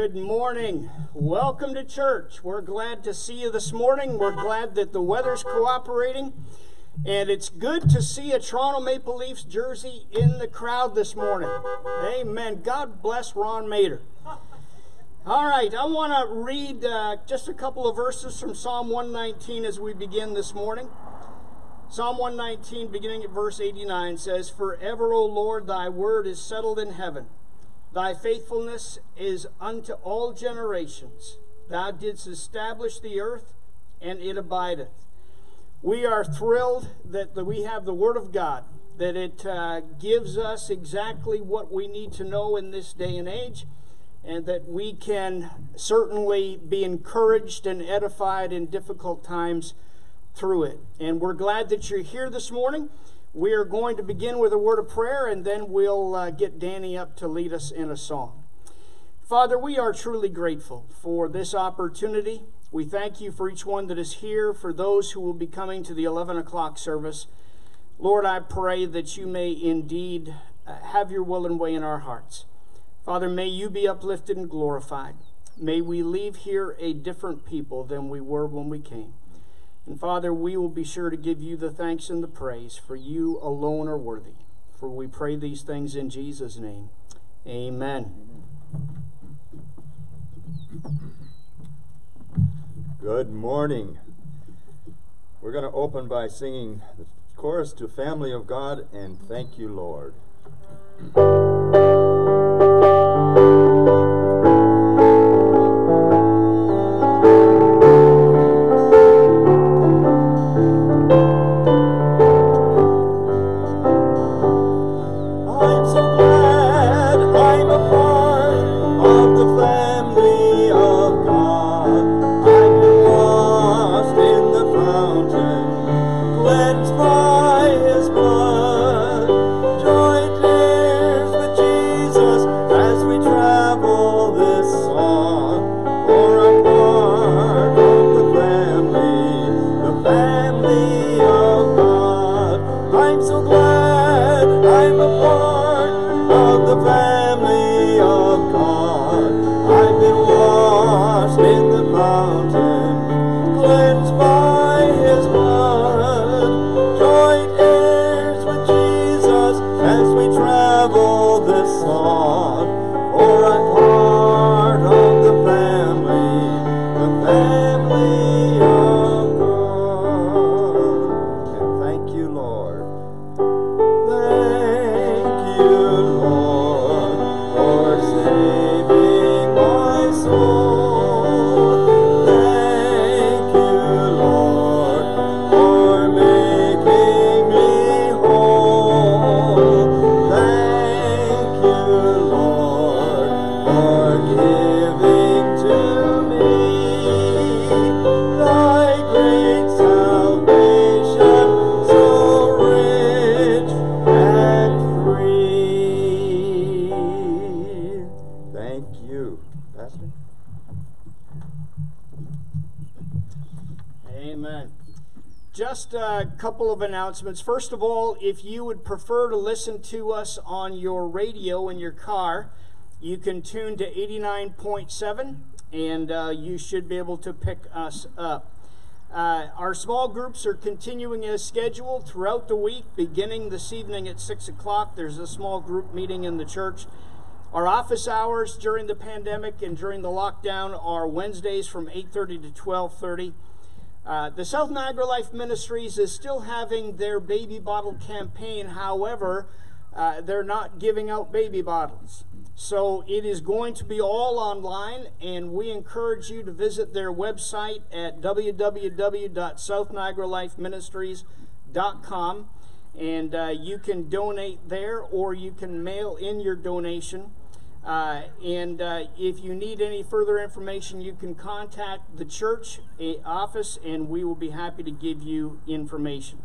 Good morning. Welcome to church. We're glad to see you this morning. We're glad that the weather's cooperating. And it's good to see a Toronto Maple Leafs jersey in the crowd this morning. Amen. God bless Ron Mater. All right, I want to read uh, just a couple of verses from Psalm 119 as we begin this morning. Psalm 119, beginning at verse 89, says, Forever, O Lord, thy word is settled in heaven. Thy faithfulness is unto all generations. Thou didst establish the earth, and it abideth. We are thrilled that we have the Word of God, that it uh, gives us exactly what we need to know in this day and age, and that we can certainly be encouraged and edified in difficult times through it. And we're glad that you're here this morning. We are going to begin with a word of prayer and then we'll uh, get Danny up to lead us in a song. Father, we are truly grateful for this opportunity. We thank you for each one that is here, for those who will be coming to the 11 o'clock service. Lord, I pray that you may indeed uh, have your will and way in our hearts. Father, may you be uplifted and glorified. May we leave here a different people than we were when we came. And Father, we will be sure to give you the thanks and the praise, for you alone are worthy. For we pray these things in Jesus' name. Amen. Good morning. We're going to open by singing the chorus to Family of God and Thank You, Lord. Announcements. First of all, if you would prefer to listen to us on your radio in your car, you can tune to 89.7 and uh, you should be able to pick us up. Uh, our small groups are continuing as scheduled throughout the week, beginning this evening at 6 o'clock. There's a small group meeting in the church. Our office hours during the pandemic and during the lockdown are Wednesdays from 8:30 to 12:30. Uh, the South Niagara Life Ministries is still having their baby bottle campaign. However, uh, they're not giving out baby bottles. So it is going to be all online, and we encourage you to visit their website at www.southniagaralifeministries.com. And uh, you can donate there or you can mail in your donation. Uh, and uh, if you need any further information, you can contact the church eh, office and we will be happy to give you information.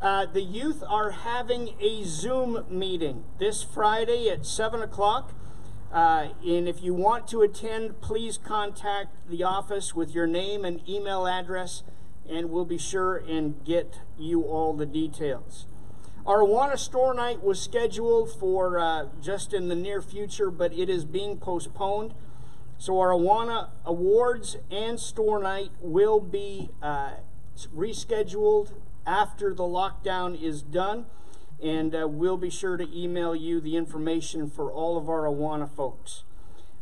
Uh, the youth are having a Zoom meeting this Friday at 7 o'clock. Uh, and if you want to attend, please contact the office with your name and email address, and we'll be sure and get you all the details. Our Awana store night was scheduled for uh, just in the near future, but it is being postponed. So our Awana awards and store night will be uh, rescheduled after the lockdown is done, and uh, we'll be sure to email you the information for all of our Awana folks.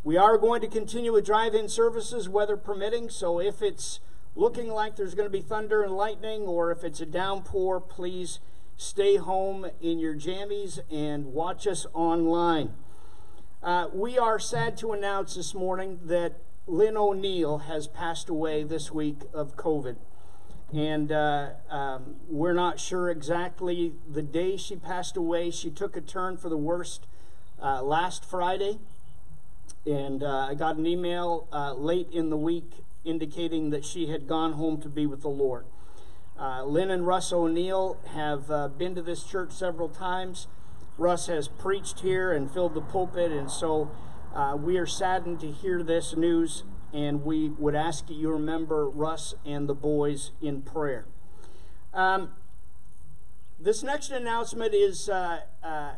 We are going to continue with drive in services, weather permitting, so if it's looking like there's going to be thunder and lightning, or if it's a downpour, please stay home in your jammies and watch us online. Uh, we are sad to announce this morning that Lynn O'Neill has passed away this week of COVID. And uh, um, we're not sure exactly the day she passed away. She took a turn for the worst uh, last Friday. And uh, I got an email uh, late in the week indicating that she had gone home to be with the Lord. Uh, Lynn and Russ O'Neill have uh, been to this church several times. Russ has preached here and filled the pulpit, and so uh, we are saddened to hear this news, and we would ask that you remember Russ and the boys in prayer. Um, this next announcement is uh, uh,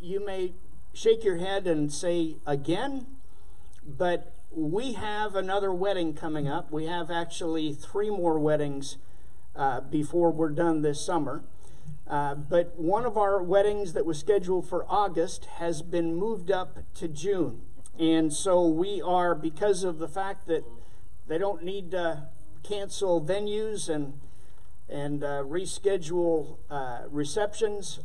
you may shake your head and say again, but we have another wedding coming up. We have actually three more weddings uh, before we're done this summer. Uh, but one of our weddings that was scheduled for August has been moved up to June. And so we are, because of the fact that they don't need to cancel venues and, and uh, reschedule uh, receptions,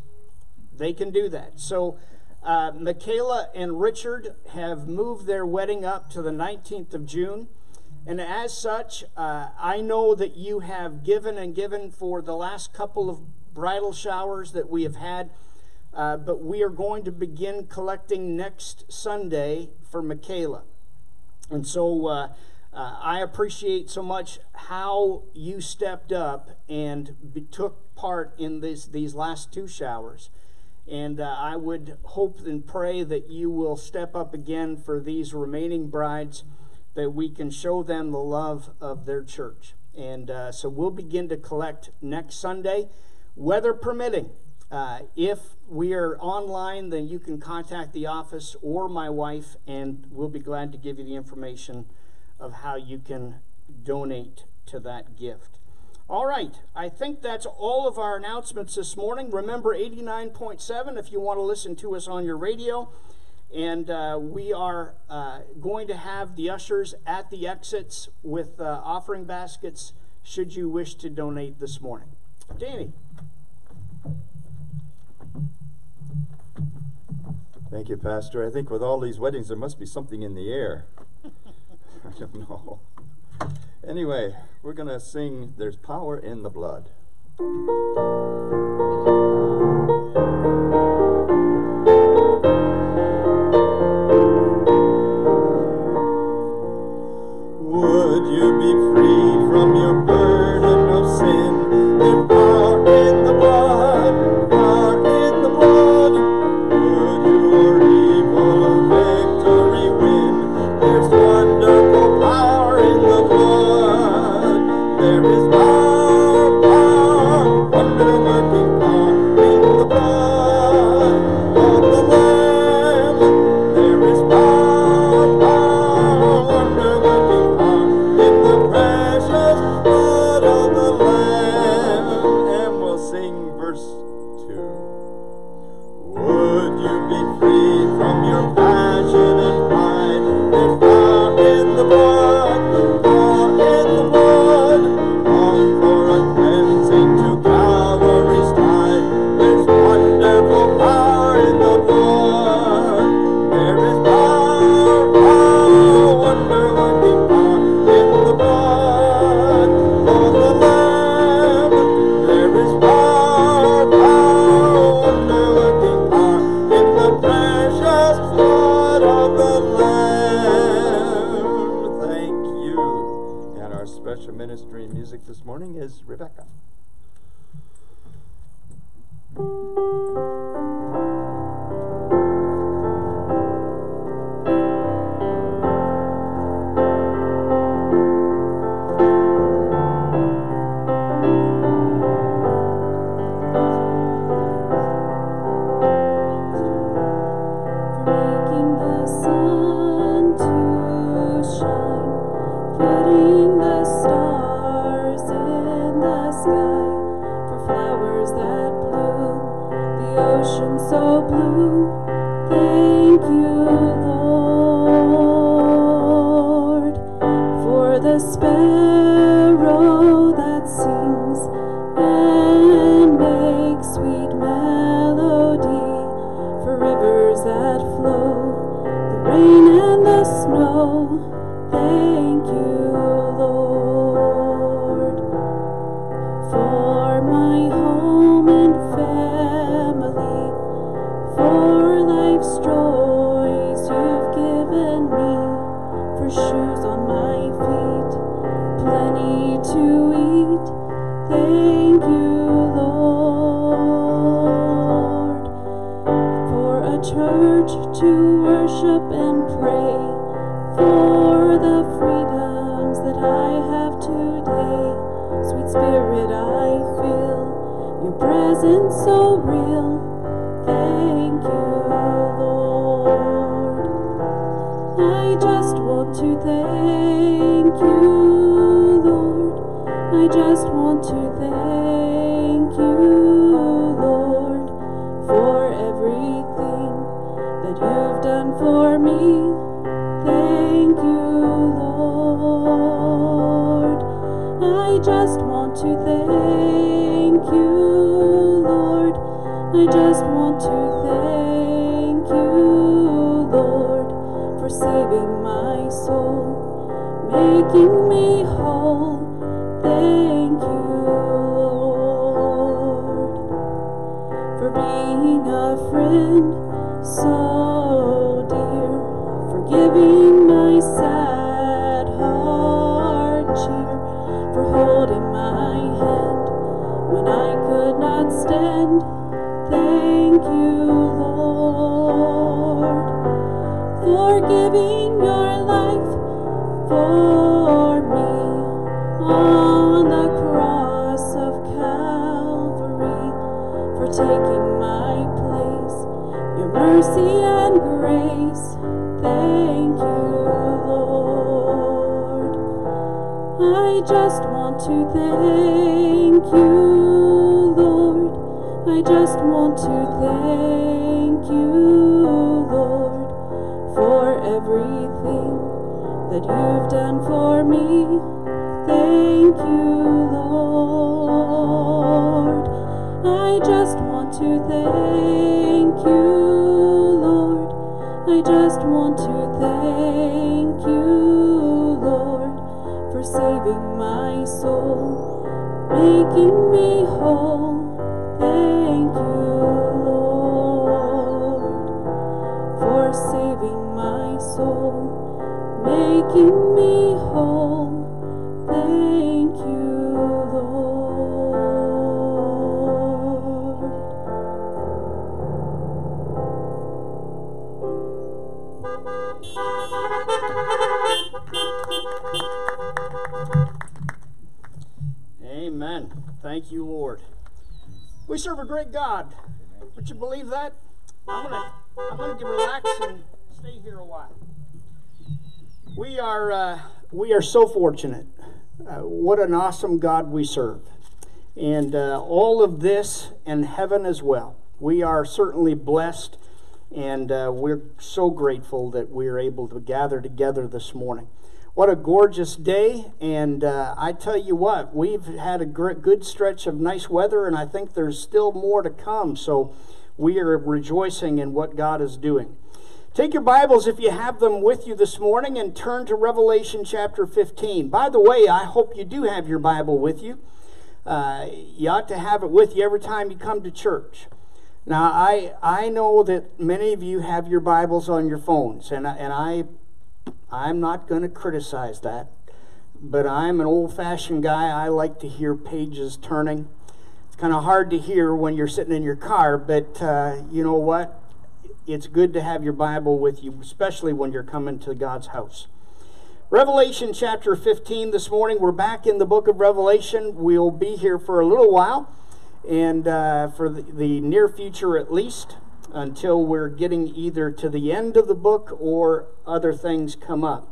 they can do that. So uh, Michaela and Richard have moved their wedding up to the 19th of June. And as such, uh, I know that you have given and given for the last couple of bridal showers that we have had, uh, but we are going to begin collecting next Sunday for Michaela. And so uh, uh I appreciate so much how you stepped up and took part in this, these last two showers. And uh, I would hope and pray that you will step up again for these remaining brides that we can show them the love of their church. And uh, so we'll begin to collect next Sunday, weather permitting. Uh, if we are online, then you can contact the office or my wife, and we'll be glad to give you the information of how you can donate to that gift. All right, I think that's all of our announcements this morning. Remember 89.7 if you want to listen to us on your radio. And uh, we are uh, going to have the ushers at the exits with uh, offering baskets should you wish to donate this morning. Danny. Thank you, Pastor. I think with all these weddings, there must be something in the air. I don't know. Anyway, we're going to sing There's Power in the Blood. Just want to thank you, Lord. I just want to thank you, Lord, for saving my soul, making me whole. Thank you, Lord, for being a friend so for me on the cross of Calvary, for taking my place, your mercy and grace. Thank you, Lord. I just want to thank you, Lord. I just want to thank you, Lord, for everything that you've done for me. Thank you, Lord. I just want to thank you, Lord. I just want to thank you, Lord, for saving my soul, making me whole. Serve a great God. Would you believe that? I'm gonna I'm gonna get relax and stay here a while. We are uh, we are so fortunate. Uh, what an awesome God we serve, and uh, all of this and heaven as well. We are certainly blessed, and uh, we're so grateful that we're able to gather together this morning. What a gorgeous day, and uh, I tell you what, we've had a good stretch of nice weather, and I think there's still more to come. So we are rejoicing in what God is doing. Take your Bibles, if you have them with you this morning, and turn to Revelation chapter 15. By the way, I hope you do have your Bible with you. Uh, you ought to have it with you every time you come to church. Now, I, I know that many of you have your Bibles on your phones, and, and I, I'm not going to criticize that. but I'm an old fashioned guy. I like to hear pages turning. It's kind of hard to hear when you're sitting in your car, but uh, you know what? It's good to have your Bible with you, especially when you're coming to God's house. Revelation chapter 15 this morning. We're back in the book of Revelation. We'll be here for a little while, and uh, for the, the near future at least, until we're getting either to the end of the book or other things come up.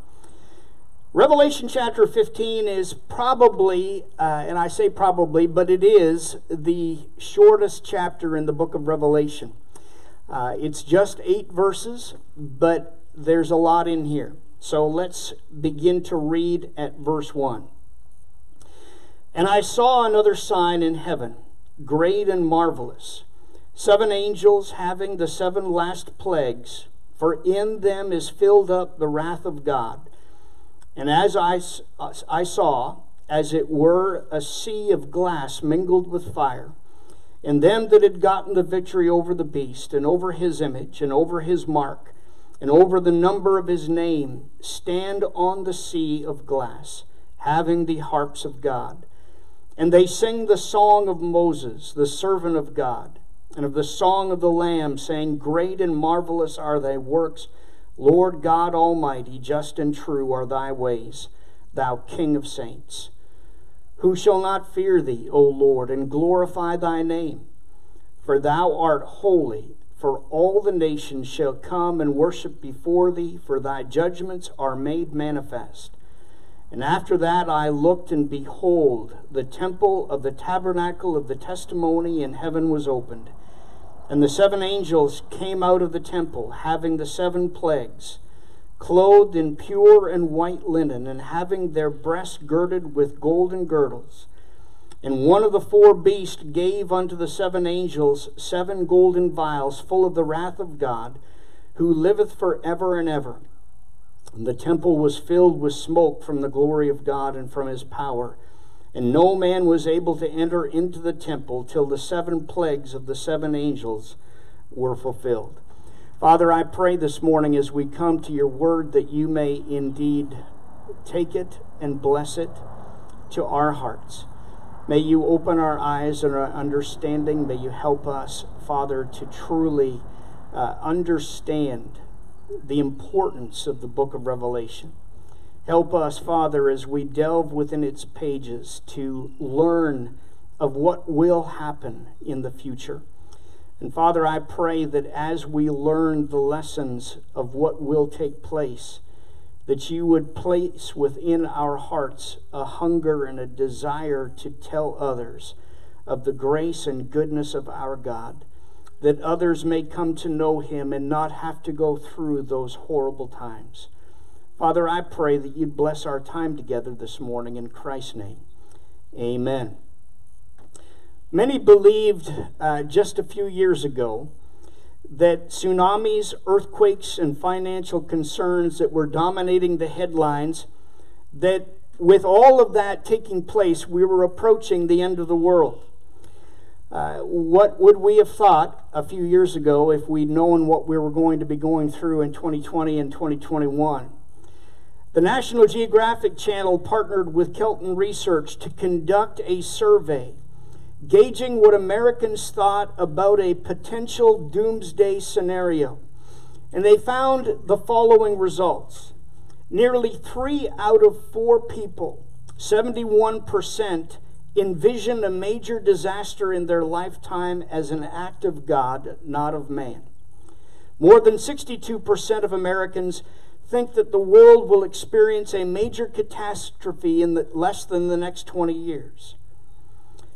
Revelation chapter 15 is probably, uh, and I say probably, but it is the shortest chapter in the book of Revelation. Uh, it's just eight verses, but there's a lot in here. So let's begin to read at verse 1. And I saw another sign in heaven, great and marvelous seven angels having the seven last plagues, for in them is filled up the wrath of God. And as I, I saw, as it were a sea of glass mingled with fire, and them that had gotten the victory over the beast, and over his image, and over his mark, and over the number of his name stand on the sea of glass, having the harps of God. And they sing the song of Moses, the servant of God, and of the song of the Lamb, saying, Great and marvelous are thy works, Lord God Almighty, just and true are thy ways, thou King of saints. Who shall not fear thee, O Lord, and glorify thy name? For thou art holy for all the nations shall come and worship before thee, for thy judgments are made manifest. And after that I looked, and behold, the temple of the tabernacle of the testimony in heaven was opened. And the seven angels came out of the temple, having the seven plagues, clothed in pure and white linen, and having their breasts girded with golden girdles. And one of the four beasts gave unto the seven angels seven golden vials full of the wrath of God, who liveth for ever and ever. And the temple was filled with smoke from the glory of God and from his power. And no man was able to enter into the temple till the seven plagues of the seven angels were fulfilled. Father, I pray this morning as we come to your word that you may indeed take it and bless it to our hearts. May you open our eyes and our understanding. May you help us, Father, to truly uh, understand the importance of the book of Revelation. Help us, Father, as we delve within its pages to learn of what will happen in the future. And Father, I pray that as we learn the lessons of what will take place, that you would place within our hearts a hunger and a desire to tell others of the grace and goodness of our God, that others may come to know him and not have to go through those horrible times. Father, I pray that you'd bless our time together this morning in Christ's name. Amen. Many believed uh, just a few years ago that tsunamis, earthquakes, and financial concerns that were dominating the headlines, that with all of that taking place, we were approaching the end of the world. Uh, what would we have thought a few years ago if we'd known what we were going to be going through in 2020 and 2021? The National Geographic Channel partnered with Kelton Research to conduct a survey gauging what Americans thought about a potential doomsday scenario. And they found the following results nearly three out of four people, 71%, envision a major disaster in their lifetime as an act of God, not of man. More than 62% of Americans think that the world will experience a major catastrophe in the, less than the next 20 years.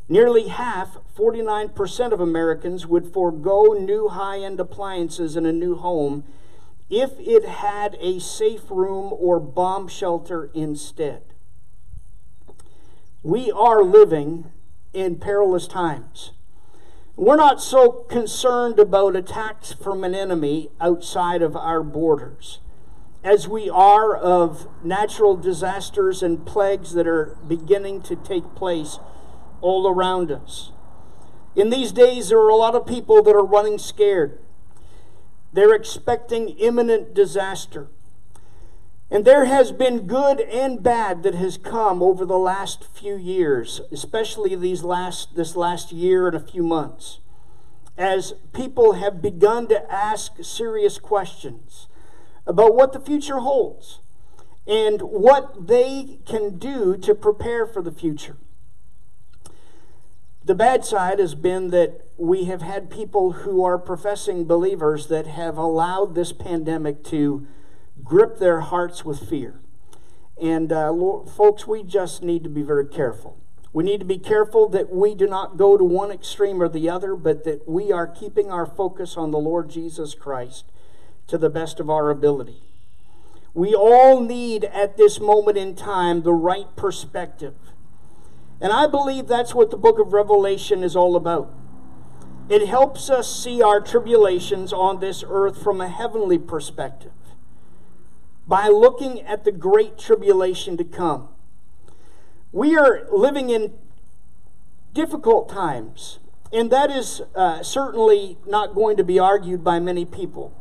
Nearly half, 49% of Americans, would forego new high end appliances in a new home if it had a safe room or bomb shelter instead. We are living in perilous times. We're not so concerned about attacks from an enemy outside of our borders as we are of natural disasters and plagues that are beginning to take place all around us. In these days, there are a lot of people that are running scared. They're expecting imminent disaster. And there has been good and bad that has come over the last few years, especially these last this last year and a few months. As people have begun to ask serious questions about what the future holds and what they can do to prepare for the future. The bad side has been that we have had people who are professing believers that have allowed this pandemic to grip their hearts with fear. And uh, Lord, folks, we just need to be very careful. We need to be careful that we do not go to one extreme or the other, but that we are keeping our focus on the Lord Jesus Christ to the best of our ability. We all need at this moment in time the right perspective. And I believe that's what the book of Revelation is all about. It helps us see our tribulations on this earth from a heavenly perspective by looking at the great tribulation to come. We are living in difficult times, and that is uh, certainly not going to be argued by many people.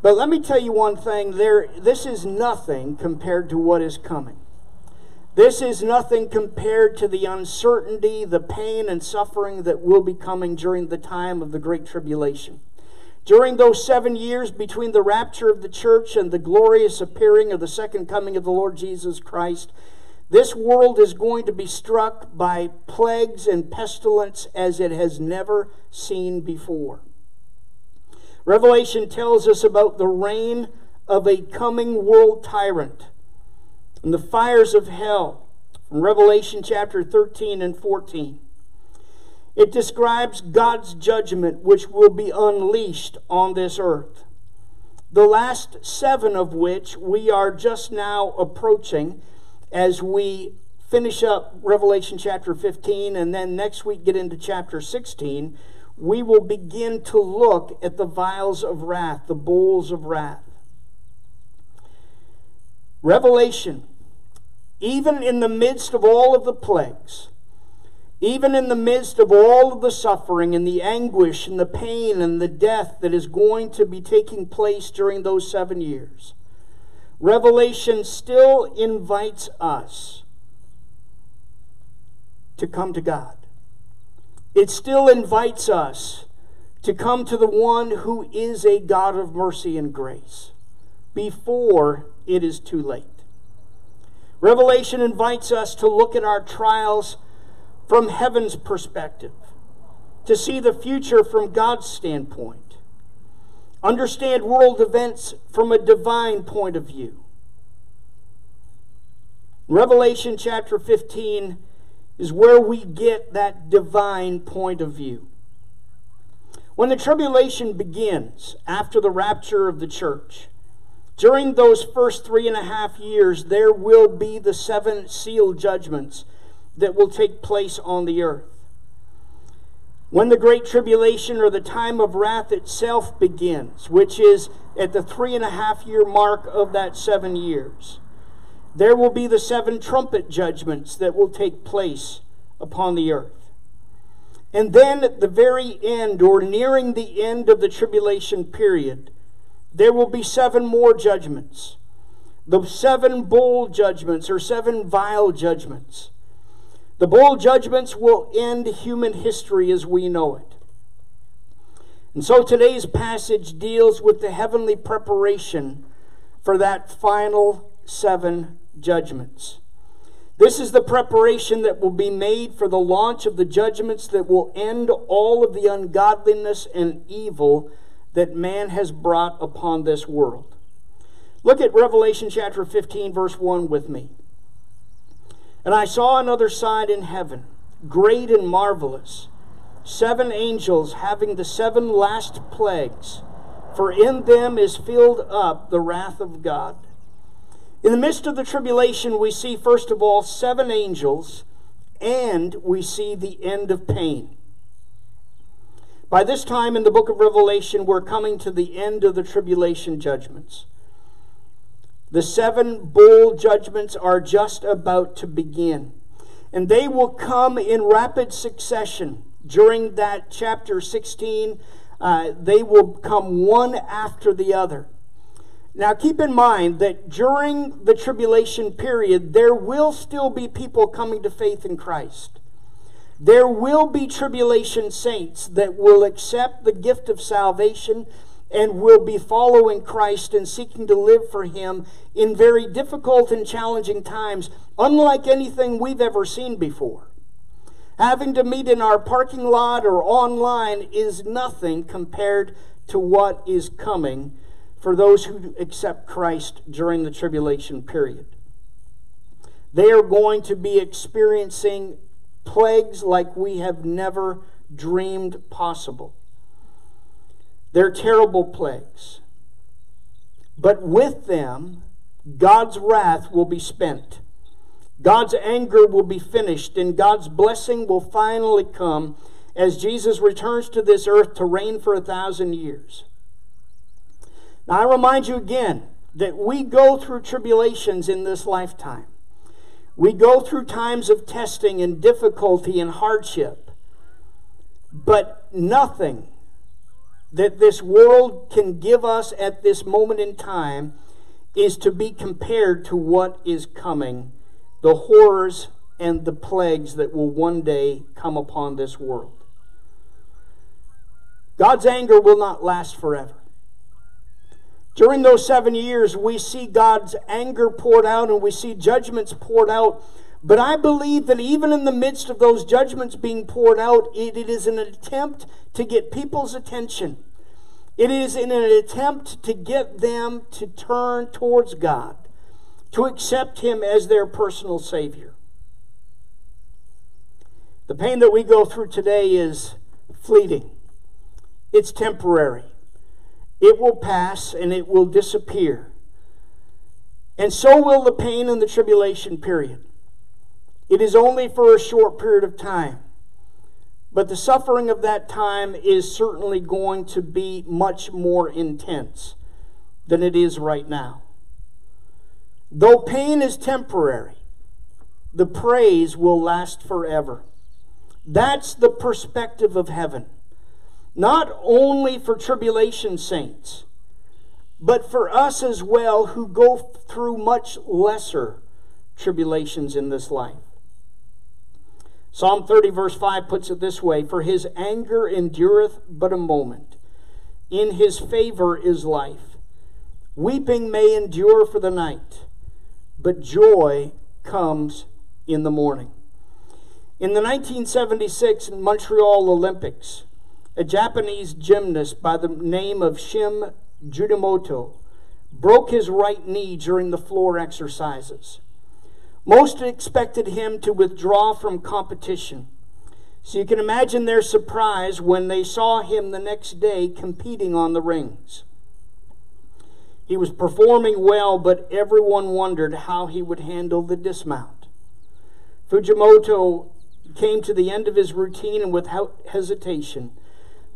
But let me tell you one thing there this is nothing compared to what is coming. This is nothing compared to the uncertainty, the pain, and suffering that will be coming during the time of the Great Tribulation. During those seven years between the rapture of the church and the glorious appearing of the second coming of the Lord Jesus Christ, this world is going to be struck by plagues and pestilence as it has never seen before. Revelation tells us about the reign of a coming world tyrant and the fires of hell from Revelation chapter 13 and 14. It describes God's judgment which will be unleashed on this earth. The last seven of which we are just now approaching as we finish up Revelation chapter 15 and then next week get into chapter 16, we will begin to look at the vials of wrath, the bowls of wrath. Revelation, even in the midst of all of the plagues, even in the midst of all of the suffering and the anguish and the pain and the death that is going to be taking place during those seven years, Revelation still invites us to come to God. It still invites us to come to the one who is a God of mercy and grace before it is too late. Revelation invites us to look at our trials from heaven's perspective, to see the future from God's standpoint, understand world events from a divine point of view. Revelation chapter 15 is where we get that divine point of view. When the tribulation begins after the rapture of the church, during those first three and a half years, there will be the seven seal judgments that will take place on the earth. When the Great Tribulation or the time of wrath itself begins, which is at the three and a half year mark of that seven years, there will be the seven trumpet judgments that will take place upon the earth. And then at the very end, or nearing the end of the tribulation period, there will be seven more judgments. The seven bowl judgments, or seven vial judgments. The bowl judgments will end human history as we know it. And so today's passage deals with the heavenly preparation for that final seven judgments. This is the preparation that will be made for the launch of the judgments that will end all of the ungodliness and evil that man has brought upon this world. Look at Revelation chapter 15, verse 1 with me. And I saw another sign in heaven, great and marvelous, seven angels having the seven last plagues, for in them is filled up the wrath of God. In the midst of the tribulation, we see, first of all, seven angels, and we see the end of pain. By this time in the book of Revelation, we're coming to the end of the tribulation judgments. The seven bowl judgments are just about to begin. And they will come in rapid succession during that chapter 16. Uh, they will come one after the other. Now, keep in mind that during the tribulation period, there will still be people coming to faith in Christ. There will be tribulation saints that will accept the gift of salvation and will be following Christ and seeking to live for Him in very difficult and challenging times, unlike anything we've ever seen before. Having to meet in our parking lot or online is nothing compared to what is coming for those who accept Christ during the tribulation period. They are going to be experiencing plagues like we have never dreamed possible. They're terrible plagues. But with them, God's wrath will be spent. God's anger will be finished, and God's blessing will finally come as Jesus returns to this earth to reign for a thousand years. Now, I remind you again that we go through tribulations in this lifetime. We go through times of testing and difficulty and hardship. But nothing that this world can give us at this moment in time is to be compared to what is coming, the horrors and the plagues that will one day come upon this world. God's anger will not last forever. During those seven years, we see God's anger poured out and we see judgments poured out. But I believe that even in the midst of those judgments being poured out, it, it is an attempt to get people's attention. It is in an attempt to get them to turn towards God, to accept Him as their personal Savior. The pain that we go through today is fleeting, it's temporary. It will pass and it will disappear. And so will the pain and the tribulation period. It is only for a short period of time. But the suffering of that time is certainly going to be much more intense than it is right now. Though pain is temporary, the praise will last forever. That's the perspective of heaven not only for tribulation saints, but for us as well who go through much lesser tribulations in this life. Psalm 30, verse 5 puts it this way For his anger endureth but a moment, in his favor is life. Weeping may endure for the night, but joy comes in the morning. In the 1976 Montreal Olympics, a Japanese gymnast by the name of Shun Fujimoto broke his right knee during the floor exercises. Most expected him to withdraw from competition. So you can imagine their surprise when they saw him the next day competing on the rings. He was performing well, but everyone wondered how he would handle the dismount. Fujimoto came to the end of his routine and without hesitation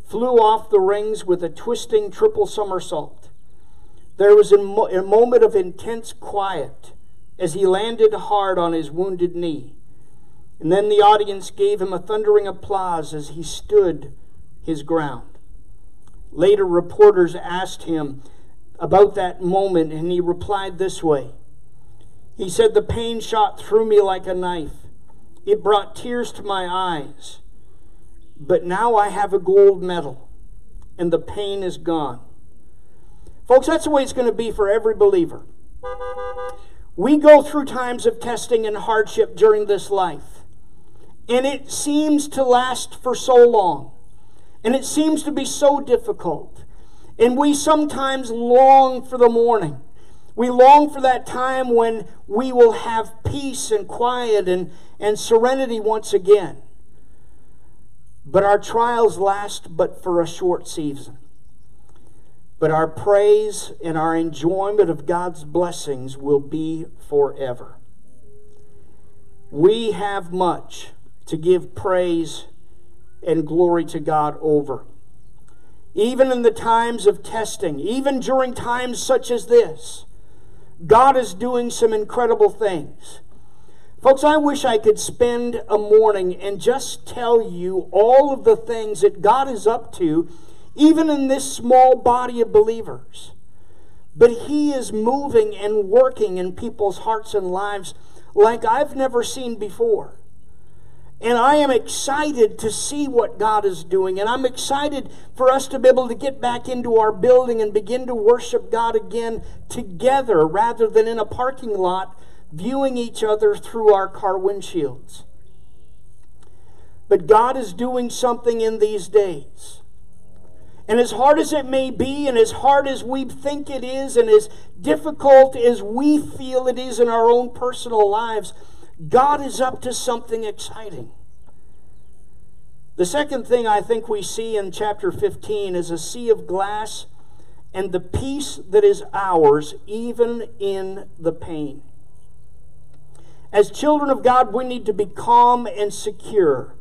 flew off the rings with a twisting triple somersault. There was a, mo- a moment of intense quiet as he landed hard on his wounded knee. And then the audience gave him a thundering applause as he stood his ground. Later, reporters asked him about that moment, and he replied this way He said, The pain shot through me like a knife, it brought tears to my eyes. But now I have a gold medal, and the pain is gone. Folks, that's the way it's going to be for every believer. We go through times of testing and hardship during this life, and it seems to last for so long, and it seems to be so difficult. And we sometimes long for the morning. We long for that time when we will have peace and quiet and, and serenity once again. But our trials last but for a short season. But our praise and our enjoyment of God's blessings will be forever. We have much to give praise and glory to God over. Even in the times of testing, even during times such as this, God is doing some incredible things. Folks, I wish I could spend a morning and just tell you all of the things that God is up to, even in this small body of believers. but He is moving and working in people's hearts and lives like I've never seen before. And I am excited to see what God is doing. And I'm excited for us to be able to get back into our building and begin to worship God again together rather than in a parking lot viewing each other through our car windshields. But God is doing something in these days. And as hard as it may be, and as hard as we think it is, and as difficult as we feel it is in our own personal lives, God is up to something exciting. The second thing I think we see in chapter 15 is a sea of glass and the peace that is ours, even in the pain. As children of God, we need to be calm and secure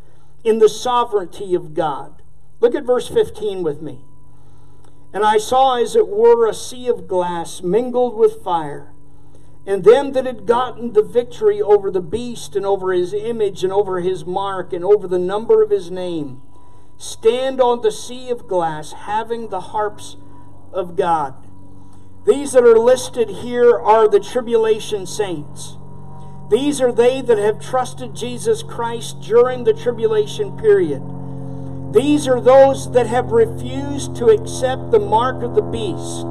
in the sovereignty of God. Look at verse 15 with me. And I saw as it were a sea of glass mingled with fire, and them that had gotten the victory over the beast and over his image and over his mark and over the number of his name stand on the sea of glass, having the harps of God. These that are listed here are the tribulation saints. These are they that have trusted Jesus Christ during the tribulation period. These are those that have refused to accept the mark of the beast.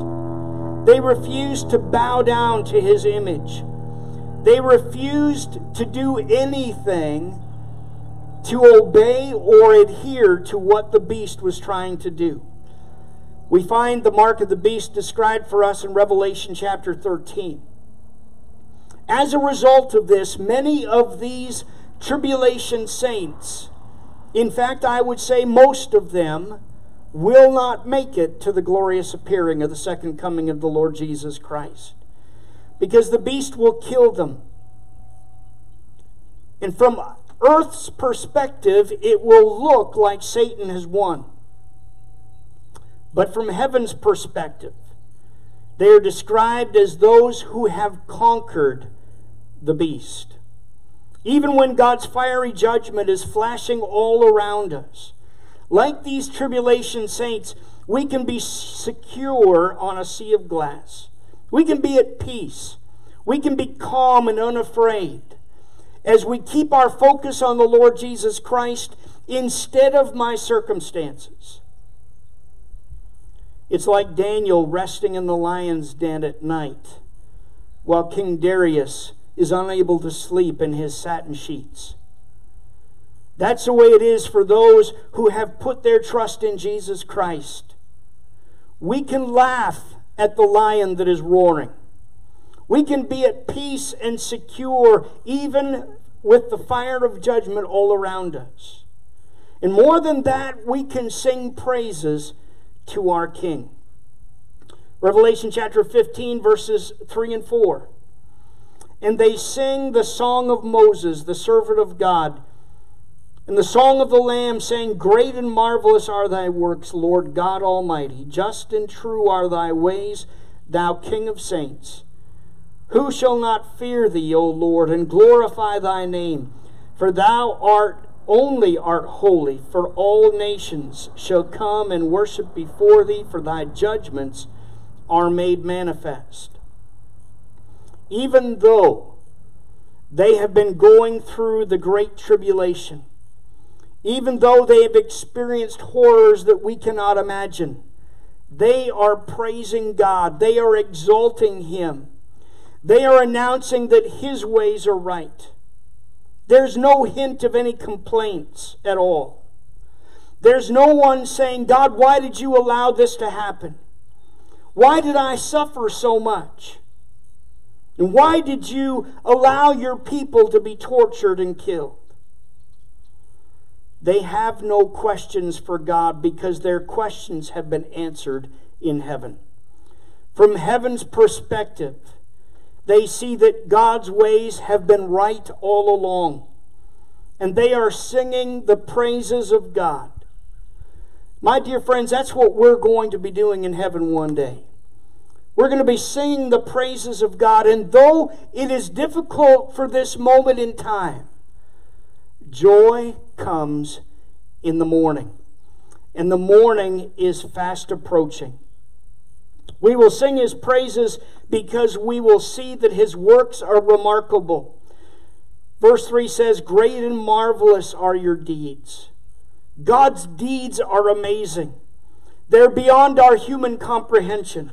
They refused to bow down to his image. They refused to do anything to obey or adhere to what the beast was trying to do. We find the mark of the beast described for us in Revelation chapter 13. As a result of this, many of these tribulation saints, in fact, I would say most of them, will not make it to the glorious appearing of the second coming of the Lord Jesus Christ. Because the beast will kill them. And from earth's perspective, it will look like Satan has won. But from heaven's perspective, they are described as those who have conquered the beast. Even when God's fiery judgment is flashing all around us, like these tribulation saints, we can be secure on a sea of glass. We can be at peace. We can be calm and unafraid as we keep our focus on the Lord Jesus Christ instead of my circumstances. It's like Daniel resting in the lion's den at night while King Darius is unable to sleep in his satin sheets. That's the way it is for those who have put their trust in Jesus Christ. We can laugh at the lion that is roaring. We can be at peace and secure even with the fire of judgment all around us. And more than that, we can sing praises to our King. Revelation chapter 15, verses 3 and 4. And they sing the song of Moses, the servant of God, and the song of the Lamb, saying, Great and marvelous are thy works, Lord God Almighty. Just and true are thy ways, thou King of saints. Who shall not fear thee, O Lord, and glorify thy name? For thou art only art holy, for all nations shall come and worship before thee, for thy judgments are made manifest. Even though they have been going through the great tribulation, even though they have experienced horrors that we cannot imagine, they are praising God. They are exalting Him. They are announcing that His ways are right. There's no hint of any complaints at all. There's no one saying, God, why did you allow this to happen? Why did I suffer so much? And why did you allow your people to be tortured and killed? They have no questions for God because their questions have been answered in heaven. From heaven's perspective, they see that God's ways have been right all along, and they are singing the praises of God. My dear friends, that's what we're going to be doing in heaven one day. We're going to be singing the praises of God, and though it is difficult for this moment in time, joy comes in the morning. And the morning is fast approaching. We will sing his praises because we will see that his works are remarkable. Verse 3 says, Great and marvelous are your deeds. God's deeds are amazing, they're beyond our human comprehension.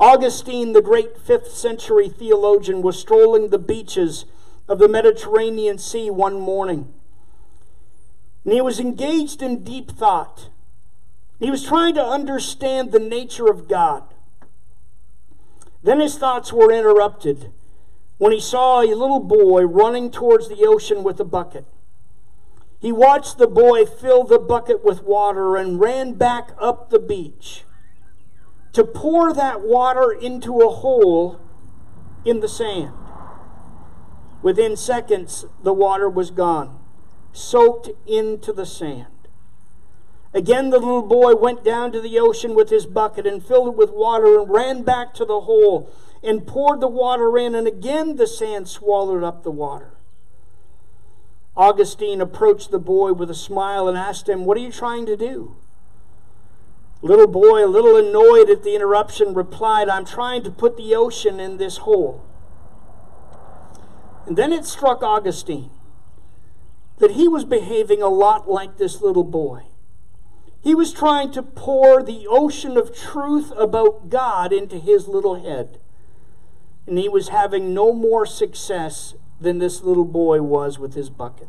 Augustine, the great fifth century theologian, was strolling the beaches of the Mediterranean Sea one morning. And he was engaged in deep thought. He was trying to understand the nature of God. Then his thoughts were interrupted when he saw a little boy running towards the ocean with a bucket. He watched the boy fill the bucket with water and ran back up the beach to pour that water into a hole in the sand. Within seconds, the water was gone, soaked into the sand. Again, the little boy went down to the ocean with his bucket and filled it with water and ran back to the hole and poured the water in, and again the sand swallowed up the water. Augustine approached the boy with a smile and asked him, What are you trying to do? Little boy, a little annoyed at the interruption, replied, I'm trying to put the ocean in this hole. And then it struck Augustine that he was behaving a lot like this little boy. He was trying to pour the ocean of truth about God into his little head. And he was having no more success than this little boy was with his bucket.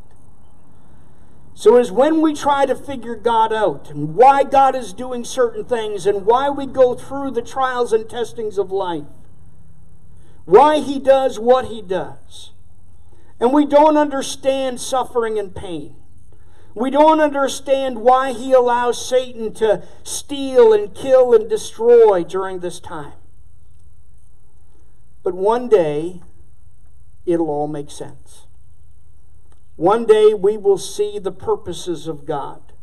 So, as when we try to figure God out and why God is doing certain things and why we go through the trials and testings of life, why He does what He does, and we don't understand suffering and pain, we don't understand why He allows Satan to steal and kill and destroy during this time. But one day, it'll all make sense. One day we will see the purposes of God.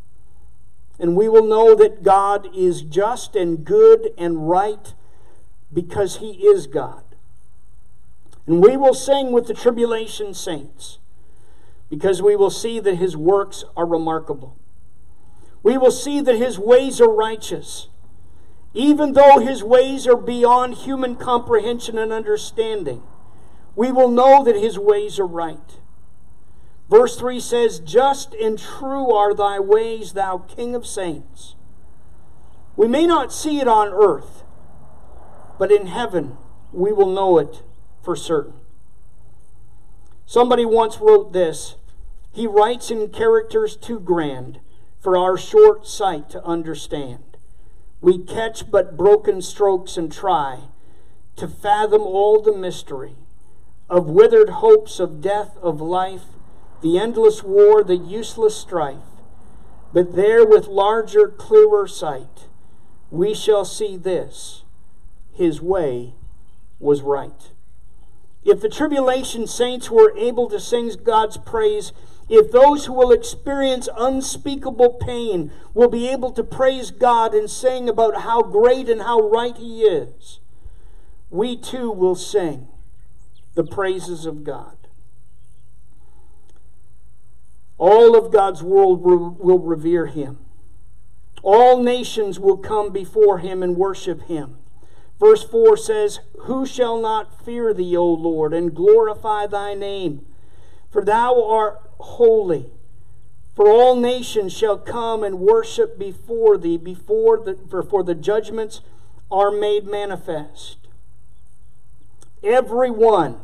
And we will know that God is just and good and right because He is God. And we will sing with the tribulation saints because we will see that His works are remarkable. We will see that His ways are righteous, even though His ways are beyond human comprehension and understanding. We will know that His ways are right. Verse 3 says, Just and true are thy ways, thou King of saints. We may not see it on earth, but in heaven we will know it for certain. Somebody once wrote this He writes in characters too grand for our short sight to understand. We catch but broken strokes and try to fathom all the mystery of withered hopes of death, of life the endless war, the useless strife. But there, with larger, clearer sight, we shall see this His way was right. If the tribulation saints were able to sing God's praise, if those who will experience unspeakable pain will be able to praise God and sing about how great and how right He is, we too will sing the praises of God. All of God's world will revere him. All nations will come before him and worship him. Verse 4 says, Who shall not fear thee, O Lord, and glorify thy name? For thou art holy. For all nations shall come and worship before thee, before the, for, for the judgments are made manifest. Everyone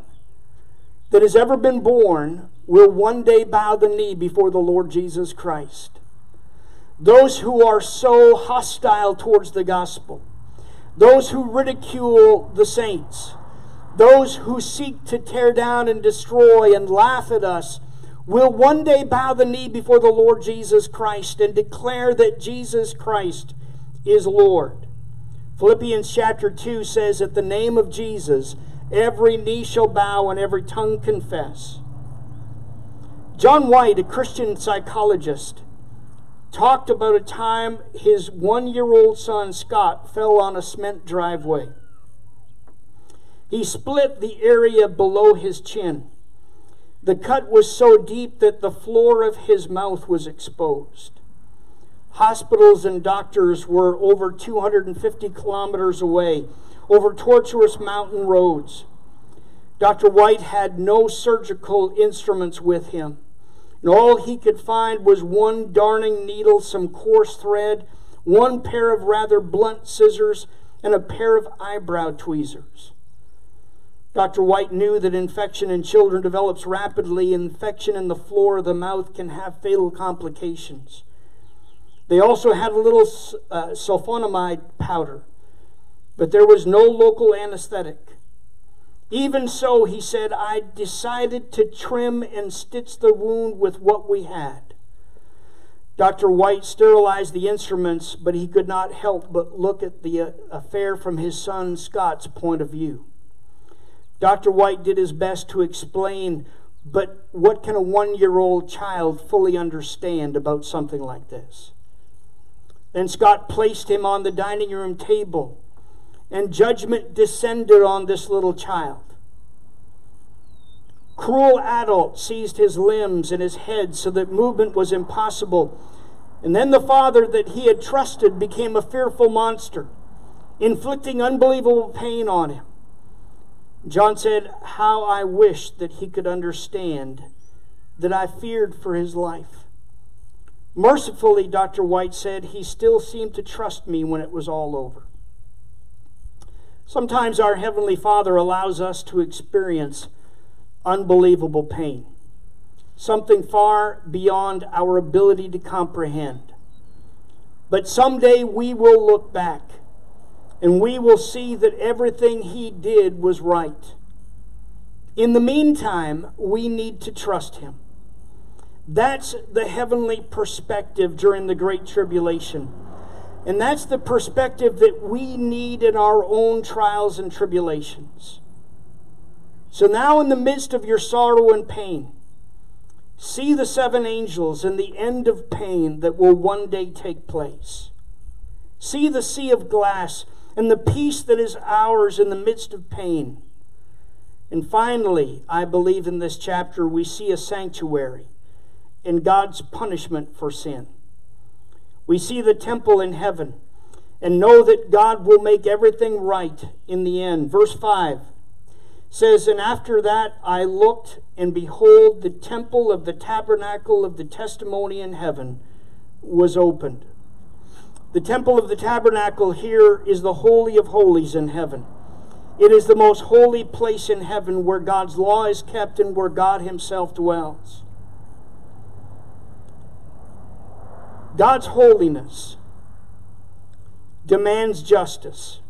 that has ever been born will one day bow the knee before the Lord Jesus Christ. Those who are so hostile towards the gospel, those who ridicule the saints, those who seek to tear down and destroy and laugh at us, will one day bow the knee before the Lord Jesus Christ and declare that Jesus Christ is Lord. Philippians chapter 2 says, At the name of Jesus, every knee shall bow and every tongue confess John White, a Christian psychologist, talked about a time his one year old son, Scott, fell on a cement driveway. He split the area below his chin. The cut was so deep that the floor of his mouth was exposed. Hospitals and doctors were over 250 kilometers away, over tortuous mountain roads. Dr. White had no surgical instruments with him, and all he could find was one darning needle, some coarse thread, one pair of rather blunt scissors, and a pair of eyebrow tweezers. Dr. White knew that infection in children develops rapidly. Infection in the floor of the mouth can have fatal complications. They also had a little uh, sulfonamide powder, but there was no local anesthetic. Even so, he said, I decided to trim and stitch the wound with what we had. Dr. White sterilized the instruments, but he could not help but look at the uh, affair from his son Scott's point of view. Dr. White did his best to explain, but what can a one year old child fully understand about something like this? Then Scott placed him on the dining room table, and judgment descended on this little child. Cruel adult seized his limbs and his head so that movement was impossible. And then the father that he had trusted became a fearful monster, inflicting unbelievable pain on him. John said, How I wish that he could understand that I feared for his life. Mercifully, Dr. White said, he still seemed to trust me when it was all over. Sometimes our Heavenly Father allows us to experience unbelievable pain, something far beyond our ability to comprehend. But someday we will look back and we will see that everything He did was right. In the meantime, we need to trust Him. That's the heavenly perspective during the Great Tribulation. And that's the perspective that we need in our own trials and tribulations. So now, in the midst of your sorrow and pain, see the seven angels and the end of pain that will one day take place. See the sea of glass and the peace that is ours in the midst of pain. And finally, I believe in this chapter we see a sanctuary in God's punishment for sin. We see the temple in heaven and know that God will make everything right in the end. Verse 5 says, And after that I looked, and behold, the temple of the tabernacle of the testimony in heaven was opened. The temple of the tabernacle here is the Holy of Holies in heaven. It is the most holy place in heaven where God's law is kept and where God Himself dwells. God's holiness demands justice.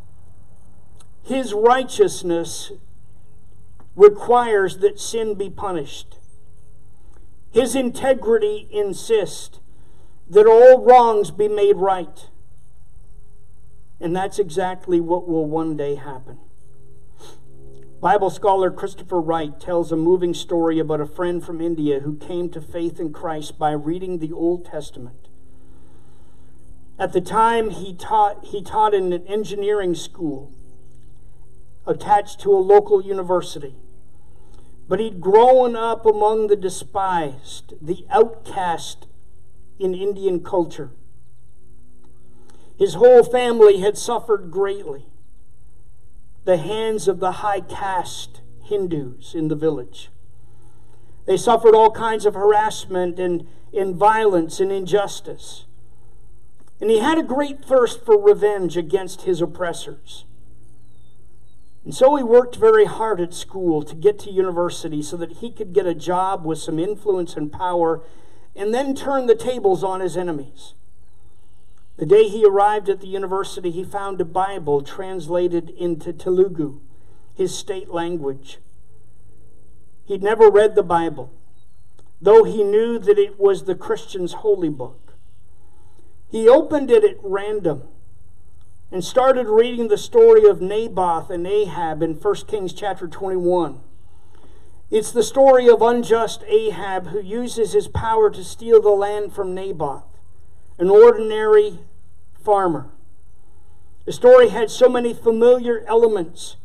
His righteousness requires that sin be punished. His integrity insists that all wrongs be made right. And that's exactly what will one day happen. Bible scholar Christopher Wright tells a moving story about a friend from India who came to faith in Christ by reading the Old Testament. At the time, he taught, he taught in an engineering school attached to a local university. But he'd grown up among the despised, the outcast in Indian culture. His whole family had suffered greatly. The hands of the high caste Hindus in the village. They suffered all kinds of harassment and, and violence and injustice. And he had a great thirst for revenge against his oppressors. And so he worked very hard at school to get to university so that he could get a job with some influence and power and then turn the tables on his enemies. The day he arrived at the university, he found a Bible translated into Telugu, his state language. He'd never read the Bible, though he knew that it was the Christian's holy book. He opened it at random and started reading the story of Naboth and Ahab in 1 Kings chapter 21. It's the story of unjust Ahab who uses his power to steal the land from Naboth, an ordinary farmer. The story had so many familiar elements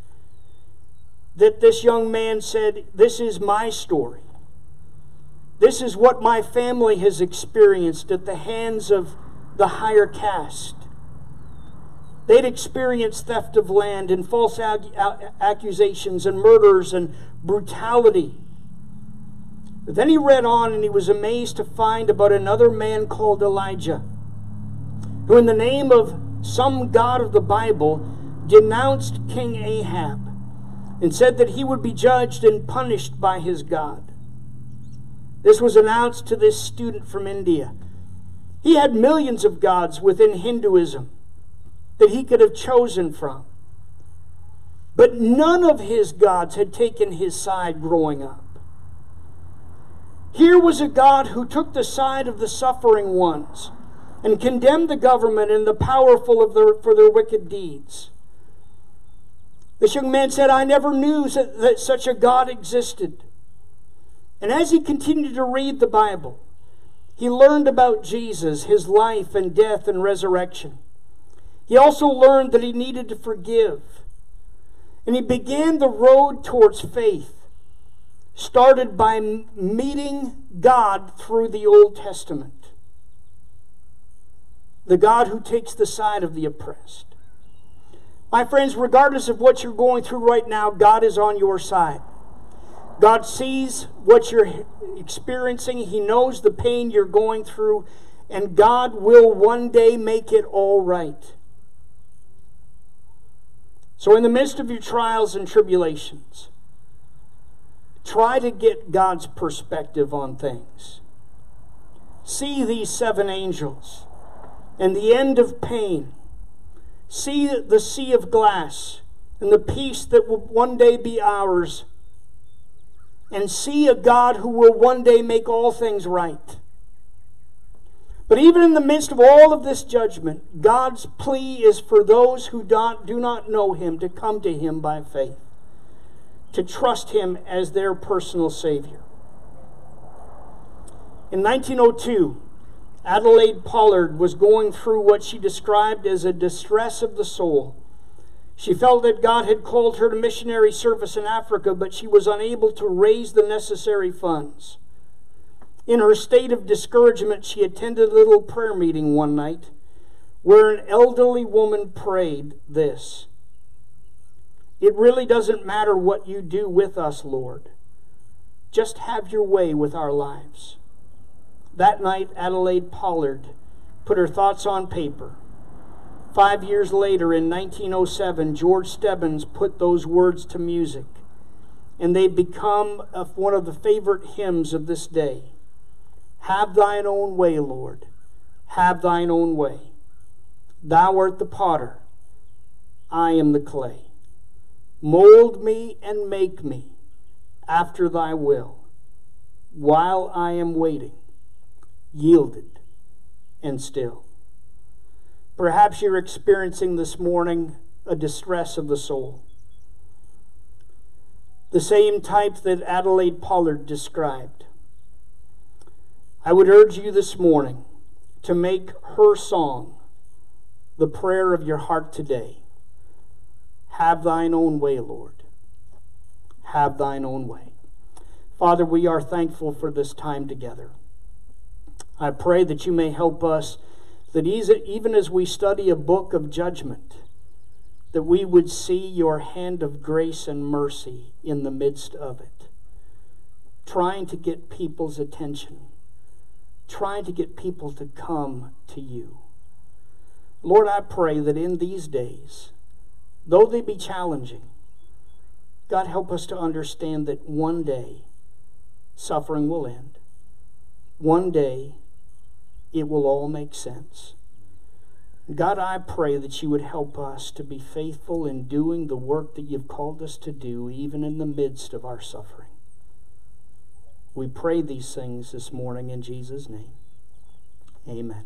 that this young man said, This is my story. This is what my family has experienced at the hands of the higher caste. They'd experienced theft of land and false ag- accusations and murders and brutality. But then he read on and he was amazed to find about another man called Elijah, who, in the name of some God of the Bible, denounced King Ahab and said that he would be judged and punished by his God. This was announced to this student from India. He had millions of gods within Hinduism that he could have chosen from. But none of his gods had taken his side growing up. Here was a God who took the side of the suffering ones and condemned the government and the powerful of their, for their wicked deeds. This young man said, I never knew that, that such a God existed. And as he continued to read the Bible, he learned about Jesus, his life and death and resurrection. He also learned that he needed to forgive. And he began the road towards faith, started by meeting God through the Old Testament. The God who takes the side of the oppressed. My friends, regardless of what you're going through right now, God is on your side. God sees what you're experiencing, He knows the pain you're going through, and God will one day make it all right. So, in the midst of your trials and tribulations, try to get God's perspective on things. See these seven angels and the end of pain. See the sea of glass and the peace that will one day be ours. And see a God who will one day make all things right. But even in the midst of all of this judgment, God's plea is for those who don't, know Him to come to Him by faith, to trust Him as their personal Savior. In 1902, Adelaide Pollard was going through what she described as a distress of the soul. She felt that God had called her to missionary service in Africa, but she was unable to raise the necessary funds. In her state of discouragement, she attended a little prayer meeting one night where an elderly woman prayed this It really doesn't matter what you do with us, Lord. Just have your way with our lives. That night, Adelaide Pollard put her thoughts on paper. Five years later, in 1907, George Stebbins put those words to music, and they've become one of the favorite hymns of this day. Have thine own way, Lord. Have thine own way. Thou art the potter, I am the clay. Mold me and make me after thy will, while I am waiting, yielded and still. Perhaps you're experiencing this morning a distress of the soul. The same type that Adelaide Pollard described. I would urge you this morning to make her song the prayer of your heart today. Have thine own way, Lord. Have thine own way. Father, we are thankful for this time together. I pray that you may help us, that even as we study a book of judgment, that we would see your hand of grace and mercy in the midst of it, trying to get people's attention trying to get people to come to you. Lord, I pray that in these days, though they be challenging, God, help us to understand that one day suffering will end. One day it will all make sense. God, I pray that you would help us to be faithful in doing the work that you've called us to do, even in the midst of our suffering. We pray these things this morning in Jesus' name. Amen.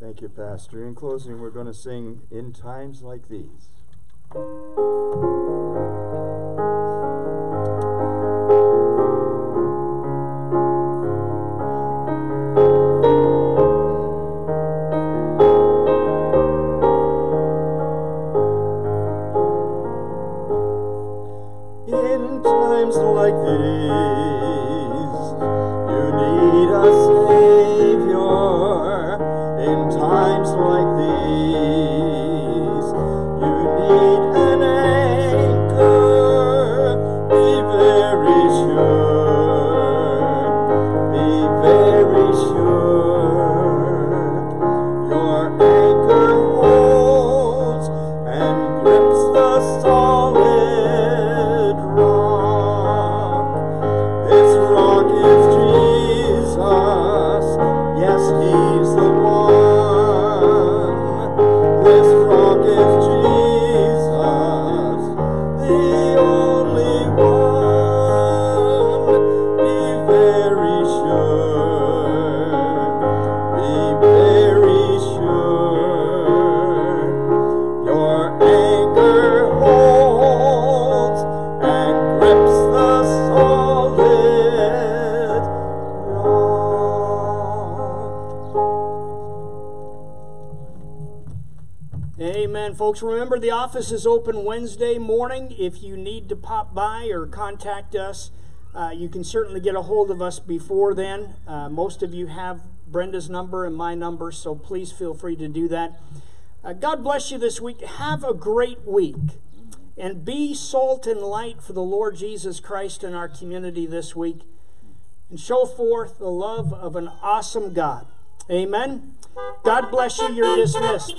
Thank you, Pastor. In closing, we're going to sing In Times Like These. In times like these, you need us. Office is open Wednesday morning. If you need to pop by or contact us, uh, you can certainly get a hold of us before then. Uh, most of you have Brenda's number and my number, so please feel free to do that. Uh, God bless you this week. Have a great week. And be salt and light for the Lord Jesus Christ in our community this week. And show forth the love of an awesome God. Amen. God bless you. You're dismissed.